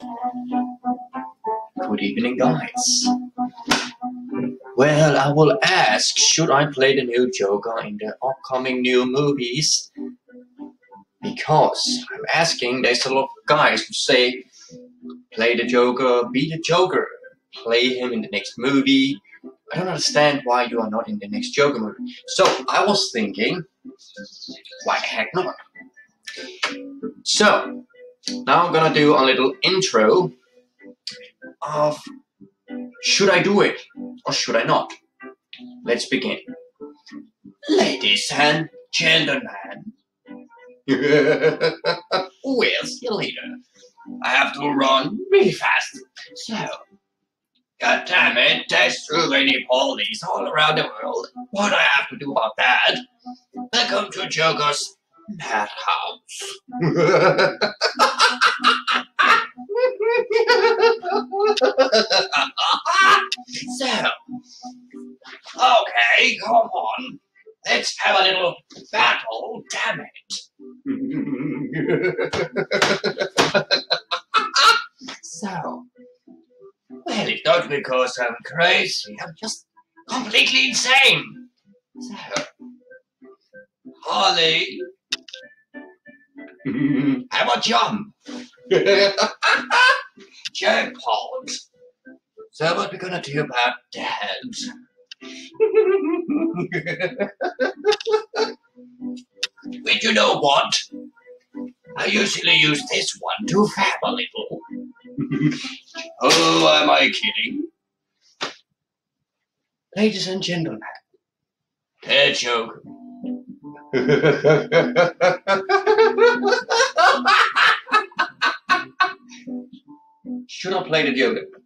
Good evening, guys. Well, I will ask, should I play the new Joker in the upcoming new movies? Because I'm asking, there's a lot of guys who say, play the Joker, be the Joker, play him in the next movie. I don't understand why you are not in the next Joker movie. So I was thinking, why the heck not? So, now I'm gonna do a little intro of should I do it or should I not? Let's begin. Ladies and gentlemen, we'll see you later. I have to run really fast. So, God damn it, there's too many police all around the world. What do I have to do about that? Welcome to Joker's Madhouse. so, okay, come on. Let's have a little battle, damn it. so, well, it's not because I'm crazy, I'm just completely insane. So, Harley, have a jump. Jackpot. So what are we gonna do about that? but you know what? I usually use this one to fab a little. oh, am I kidding? Ladies and gentlemen, a joke. Should I play the Joker?